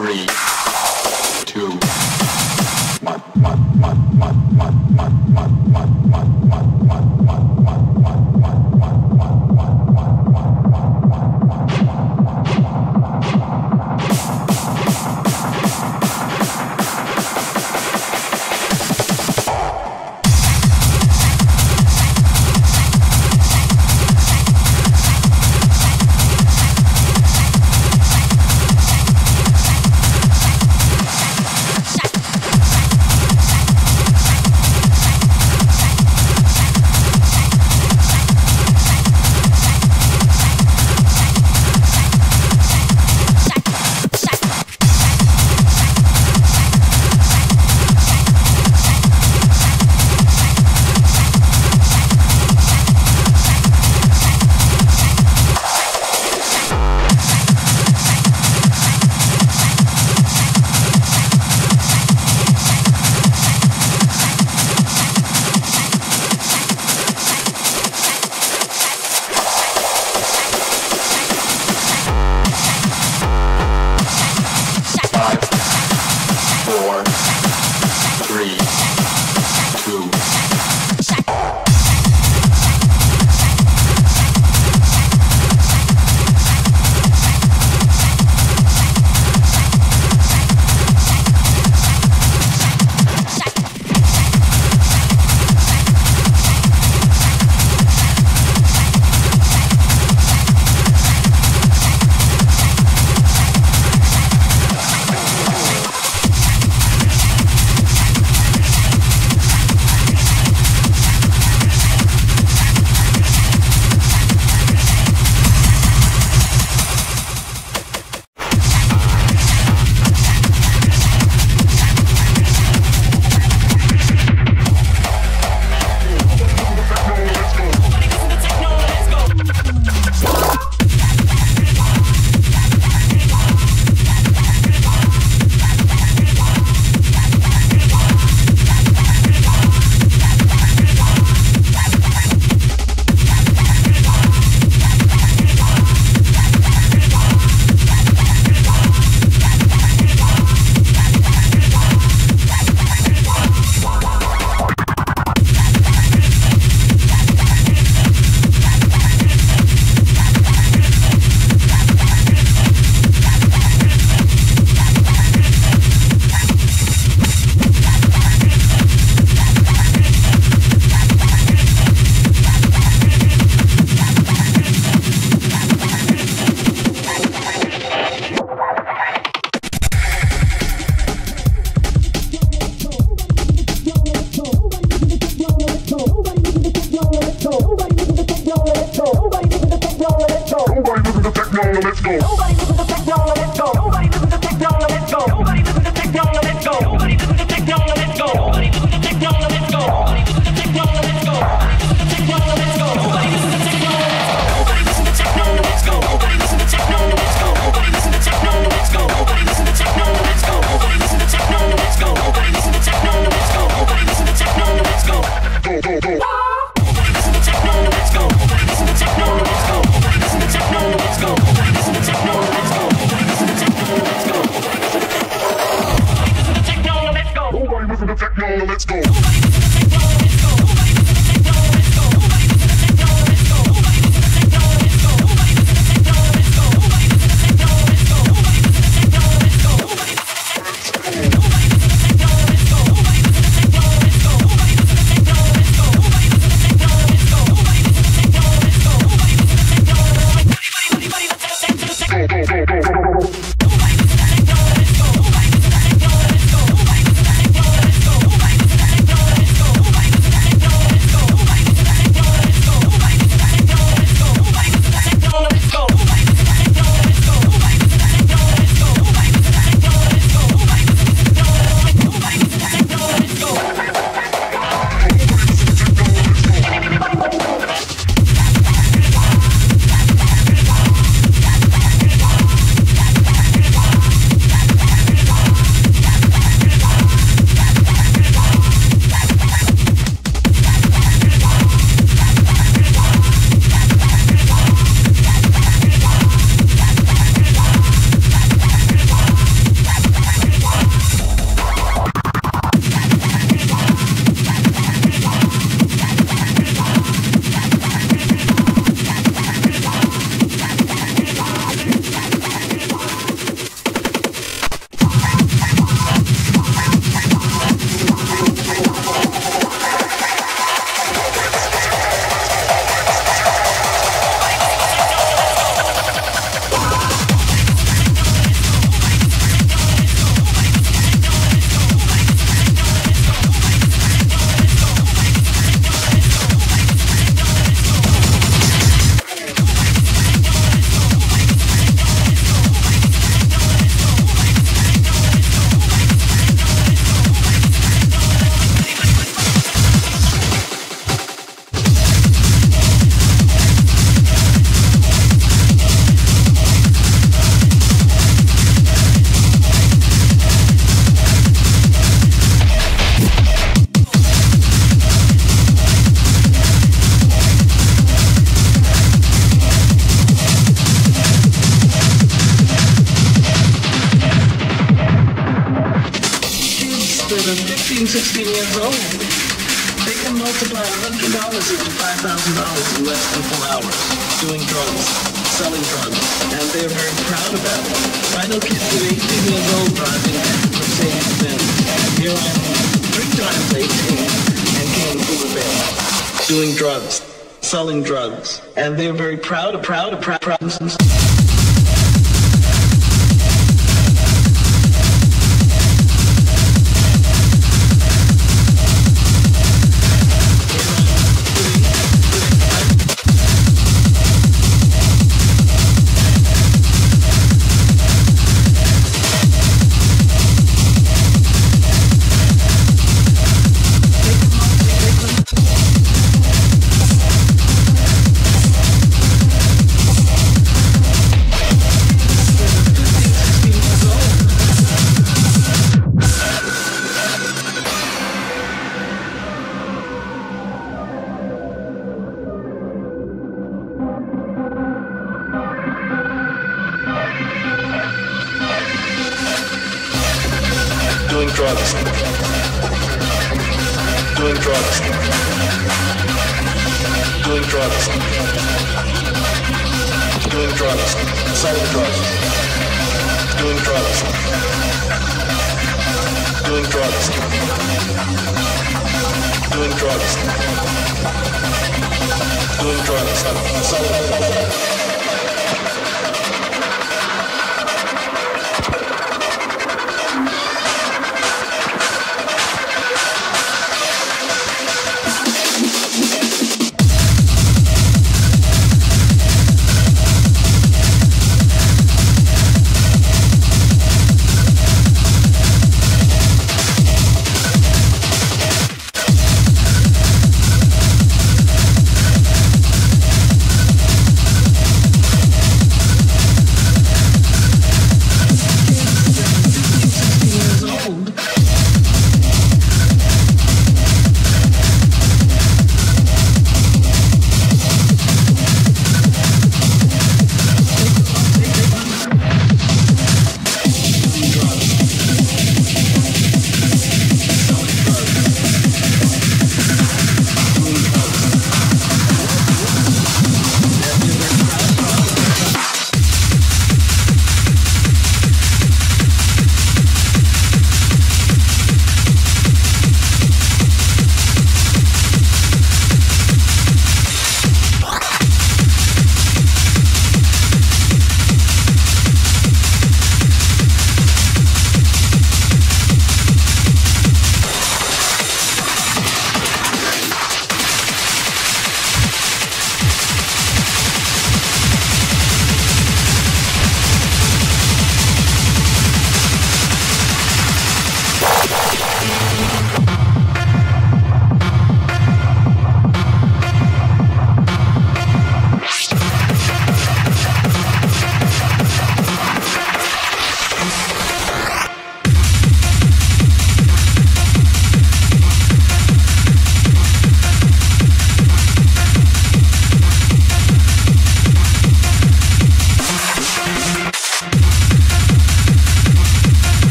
three, two, one, one, one, one, one, one, one, one, one, one, one, one, one,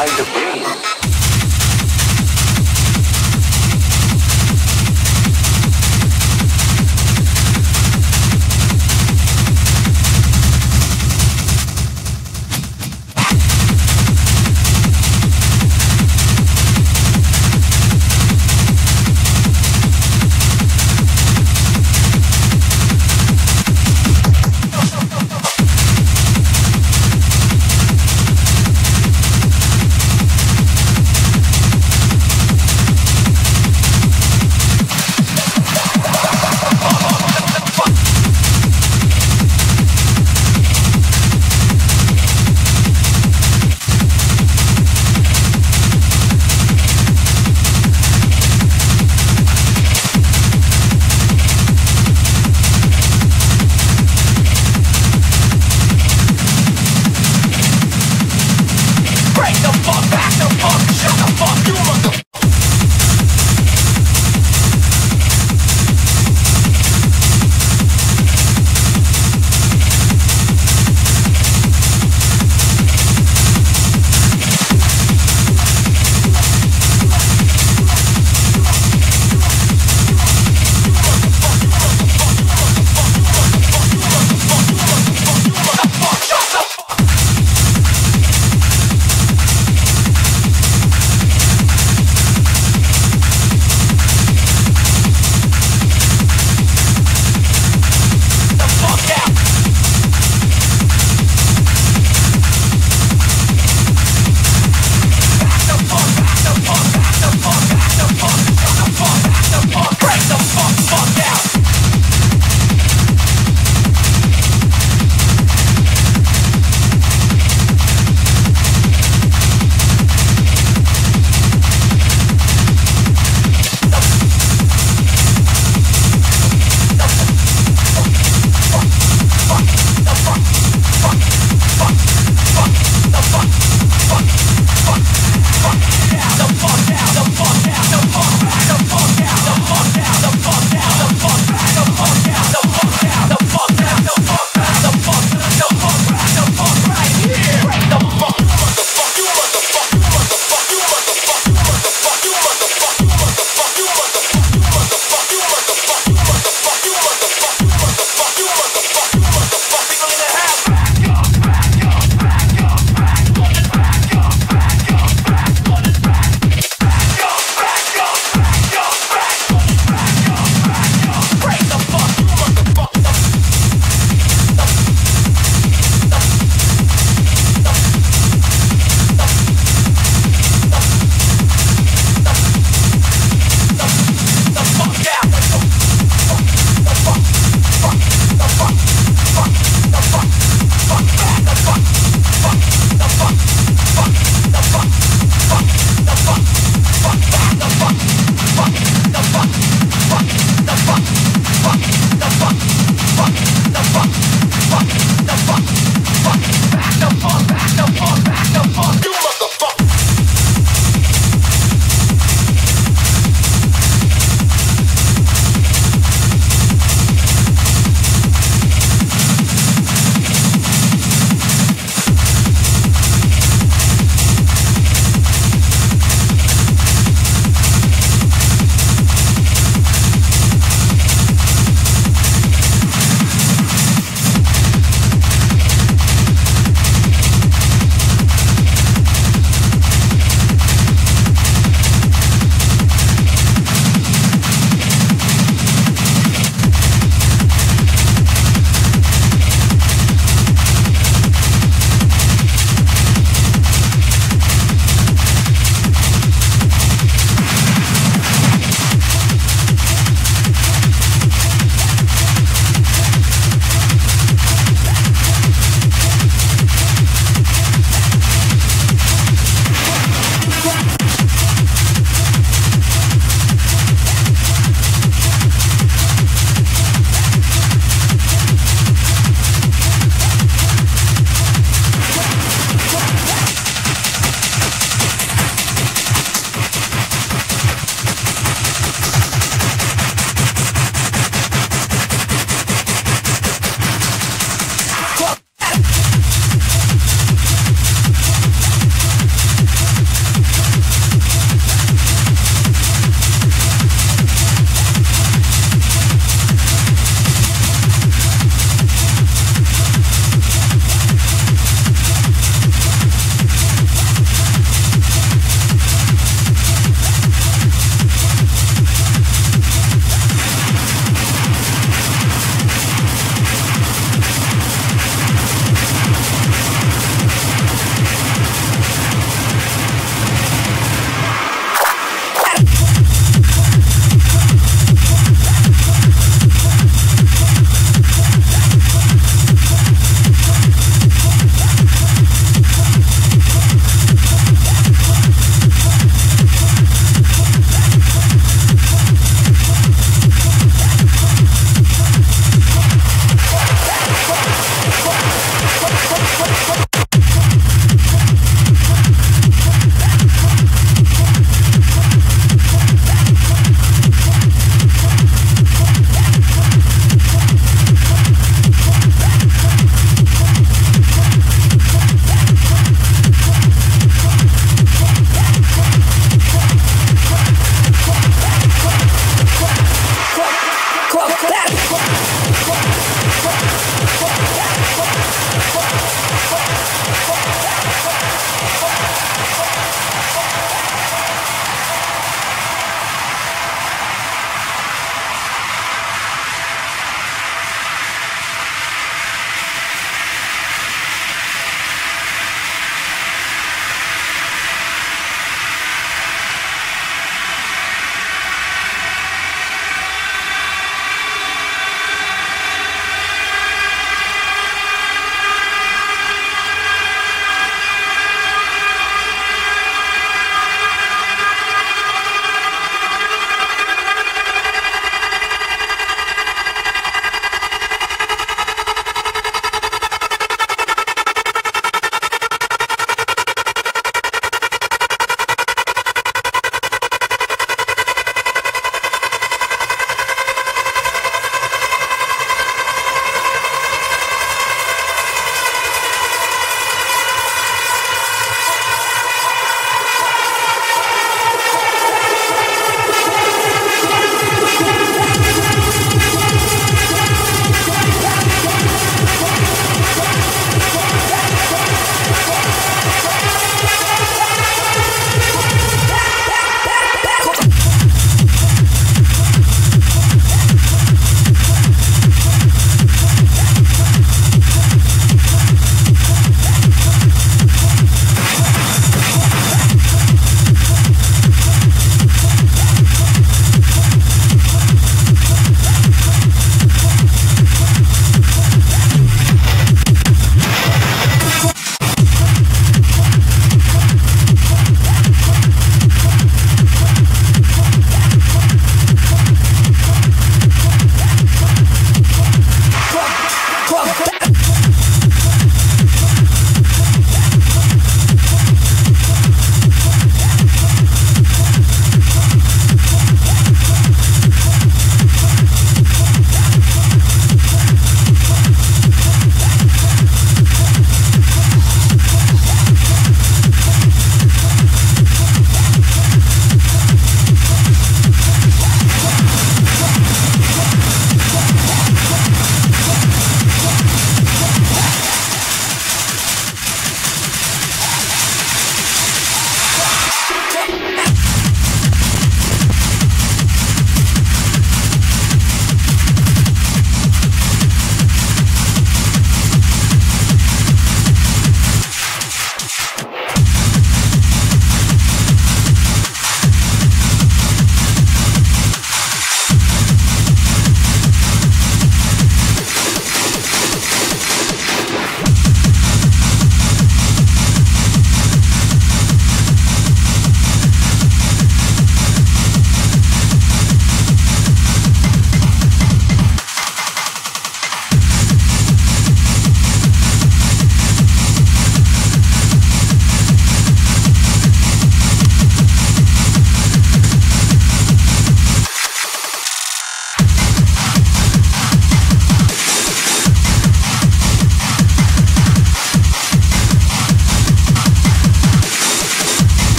You have to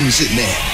album sitting there.